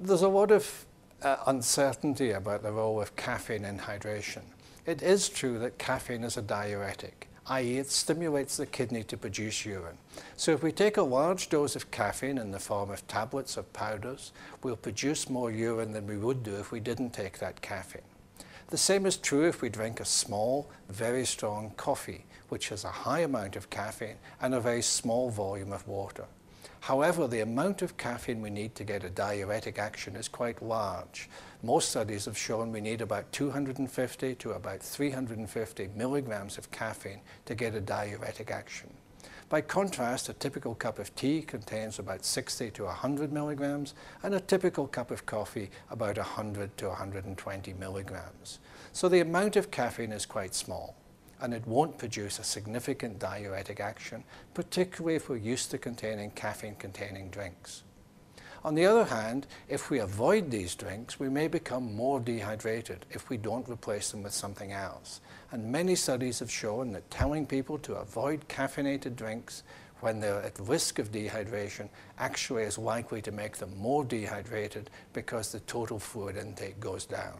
There's a lot of uh, uncertainty about the role of caffeine in hydration. It is true that caffeine is a diuretic, i.e. it stimulates the kidney to produce urine. So if we take a large dose of caffeine in the form of tablets or powders, we'll produce more urine than we would do if we didn't take that caffeine. The same is true if we drink a small, very strong coffee, which has a high amount of caffeine and a very small volume of water. However, the amount of caffeine we need to get a diuretic action is quite large. Most studies have shown we need about 250 to about 350 milligrams of caffeine to get a diuretic action. By contrast, a typical cup of tea contains about 60 to 100 milligrams, and a typical cup of coffee about 100 to 120 milligrams. So the amount of caffeine is quite small and it won't produce a significant diuretic action, particularly if we're used to containing caffeine-containing drinks. On the other hand, if we avoid these drinks, we may become more dehydrated if we don't replace them with something else. And many studies have shown that telling people to avoid caffeinated drinks when they're at risk of dehydration actually is likely to make them more dehydrated because the total fluid intake goes down.